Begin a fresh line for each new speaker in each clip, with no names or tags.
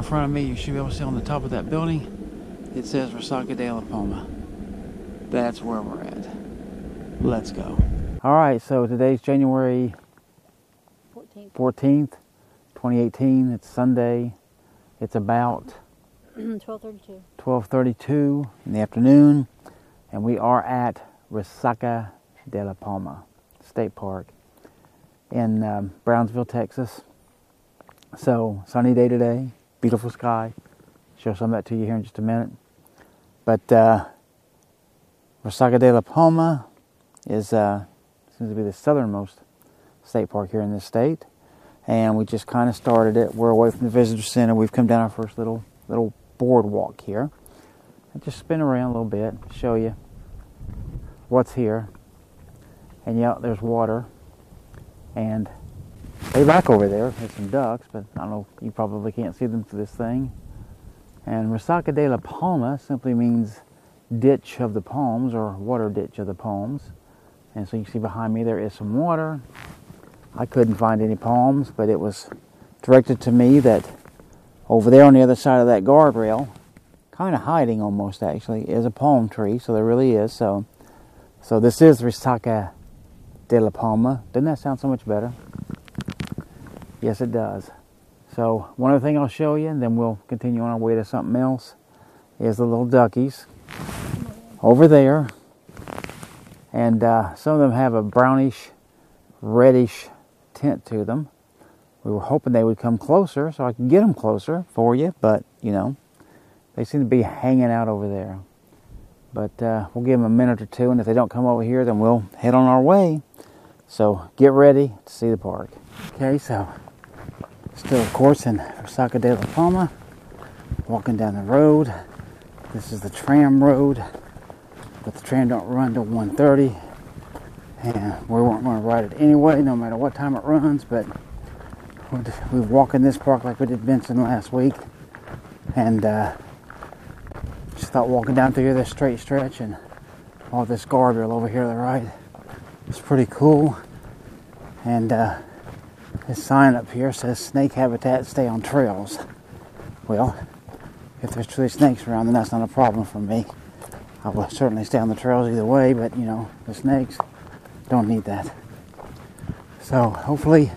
in front of me, you should be able to see on the top of that building, it says Resaca de la Palma. That's where we're at. Let's go. All right, so today's January
14th.
14th, 2018. It's Sunday. It's about
1232.
12:32 in the afternoon, and we are at Resaca de la Palma State Park in um, Brownsville, Texas. So sunny day today, beautiful sky. Show some of that to you here in just a minute. But uh, Resaca de la Palma is uh, seems to be the southernmost state park here in this state, and we just kind of started it. We're away from the visitor center. We've come down our first little little boardwalk here. And just spin around a little bit, show you what's here. And yeah, there's water. And way back over there, there's some ducks, but I don't know, you probably can't see them through this thing. And Resaca de la Palma simply means ditch of the palms or water ditch of the palms. And so you see behind me there is some water. I couldn't find any palms, but it was directed to me that over there on the other side of that guardrail, kind of hiding almost actually, is a palm tree. So there really is. So, so this is Resaca de la Palma. Doesn't that sound so much better? Yes, it does. So one other thing I'll show you, and then we'll continue on our way to something else, is the little duckies over there. And uh, some of them have a brownish, reddish tint to them. We were hoping they would come closer so I could get them closer for you, but you know, they seem to be hanging out over there. But uh, we'll give them a minute or two, and if they don't come over here, then we'll head on our way. So get ready to see the park. Okay, so still, of course, in Resaca de la Palma, walking down the road. This is the tram road, but the tram don't run till 1.30, and we weren't going to ride it anyway, no matter what time it runs. But we walk in this park like we did Bentsen last week, and uh, just thought walking down through this straight stretch and all this guardrail over here to the right. It's pretty cool. And uh, this sign up here says snake habitat stay on trails. Well, if there's truly snakes around, then that's not a problem for me. I will certainly stay on the trails either way, but you know, the snakes don't need that. So hopefully,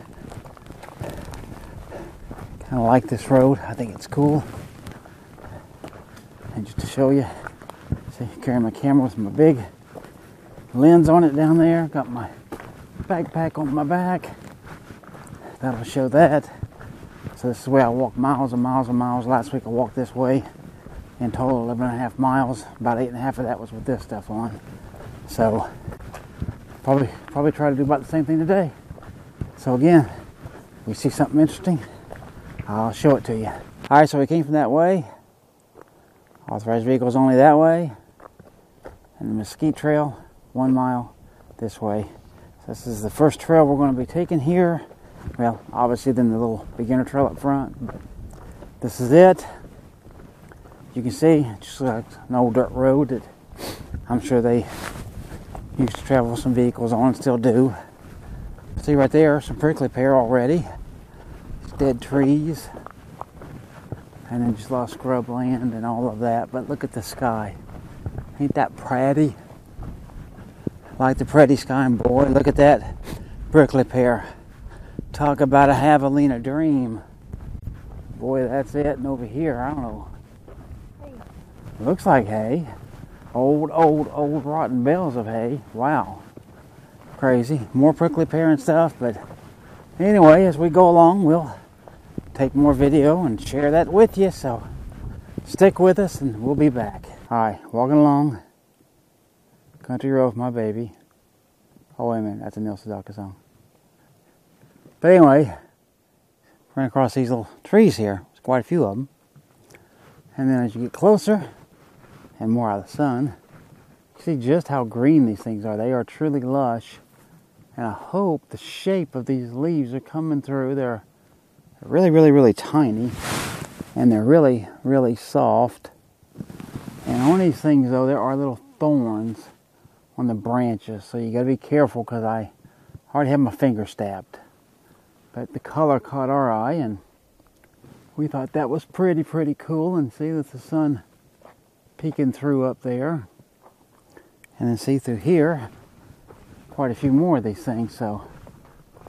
kind of like this road. I think it's cool. And just to show you, see, carrying my camera with my big lens on it down there. Got my backpack on my back. That'll show that. So this is where I walked miles and miles and miles. Last week I walked this way in total 11 and a half miles. About eight and a half of that was with this stuff on. So probably probably try to do about the same thing today. So again, we see something interesting, I'll show it to you. All right, so we came from that way. Authorized vehicles only that way. And the Mesquite Trail, one mile this way. So this is the first trail we're going to be taking here. Well, obviously, then the little beginner trail up front. This is it. You can see, just like an old dirt road that I'm sure they used to travel some vehicles on and still do. See right there, some prickly pear already. Dead trees. And then just a lot of scrub land and all of that. But look at the sky. Ain't that pretty? Like the pretty sky, and boy, look at that prickly pear. Talk about a javelina dream. Boy, that's it. And over here, I don't know. Looks like hay. Old, old, old rotten bales of hay. Wow. Crazy. More prickly pear and stuff, but anyway, as we go along, we'll take more video and share that with you. So stick with us and we'll be back. All right, walking along. Country Road, my baby. Oh, wait a minute, that's a Neil Sedaka song. But anyway, ran across these little trees here. There's quite a few of them. And then as you get closer and more out of the sun, you see just how green these things are. They are truly lush. And I hope the shape of these leaves are coming through. They're really, really, really tiny. And they're really, really soft. And on these things, though, there are little thorns on the branches. So you got to be careful because I already have my finger stabbed. But the color caught our eye and we thought that was pretty, pretty cool. And see that the sun peeking through up there. And then see through here, quite a few more of these things. So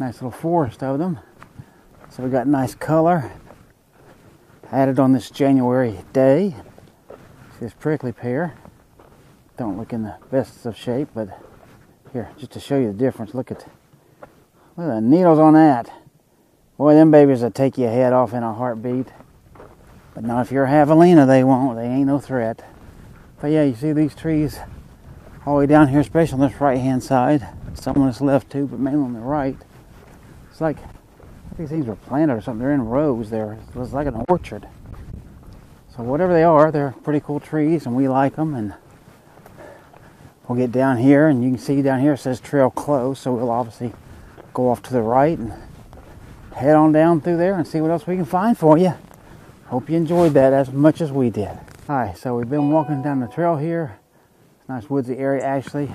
nice little forest of them. So we got nice color added on this January day. See this prickly pear. Don't look in the best of shape, but here, just to show you the difference, look at look at the needles on that. Boy, them babies will take your head off in a heartbeat. But not if you're a javelina, they won't. They ain't no threat. But yeah, you see these trees all the way down here, especially on this right hand side. Some on this left too, but mainly on the right. It's like these things were planted or something. They're in rows there. It was like an orchard. So whatever they are, they're pretty cool trees, and we like them. And we'll get down here, and you can see down here it says trail closed. So we'll obviously go off to the right and head on down through there and see what else we can find for you. Hope you enjoyed that as much as we did. All right, so we've been walking down the trail here. Nice woodsy area, actually.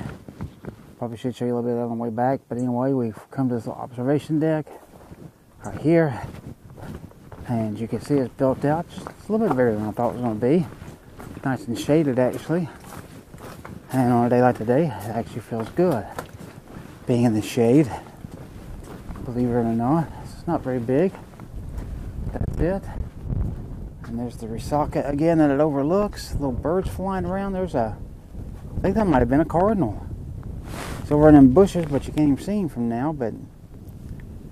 Probably should show you a little bit on the way back, but anyway, we've come to this observation deck right here. And you can see it's built out. Just a little bit bigger than I thought it was going to be. Nice and shaded, actually. And on a day like today, it actually feels good being in the shade. Believe it or not, not very big. That's it. And there's the Resaca again that it overlooks. Little birds flying around. There's a, I think that might have been a cardinal. It's over in bushes, but you can't even see him from now, but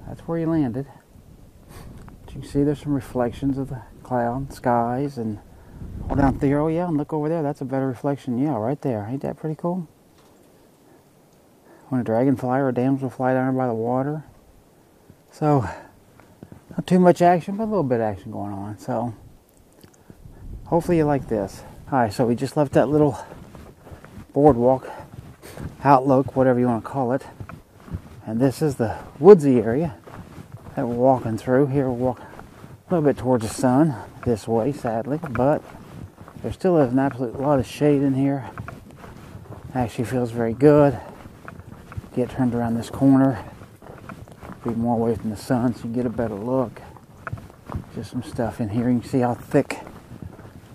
that's where he landed. But you can see there's some reflections of the cloud skies and hold down there. Oh yeah, and look over there. That's a better reflection. Yeah, right there. Ain't that pretty cool? When a dragonfly or a damselfly down there by the water. So, not too much action, but a little bit of action going on. So, hopefully you like this. Alright, so we just left that little boardwalk outlook, whatever you want to call it. And this is the woodsy area that we're walking through. Here we're walking a little bit towards the sun this way, sadly, but there still is an absolute lot of shade in here. Actually feels very good. Get turned around this corner, be more away from the sun so you get a better look. Just some stuff in here. You can see how thick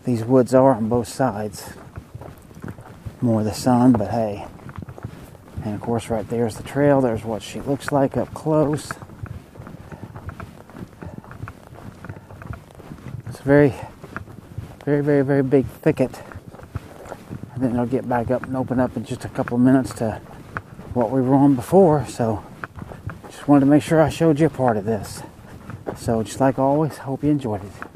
these woods are on both sides. More the sun, but hey, and of course, right there's the trail. There's what she looks like up close. It's a very, very, very, very big thicket. And then it'll get back up and open up in just a couple of minutes to what we were on before. So, just wanted to make sure I showed you a part of this. So, just like always, hope you enjoyed it.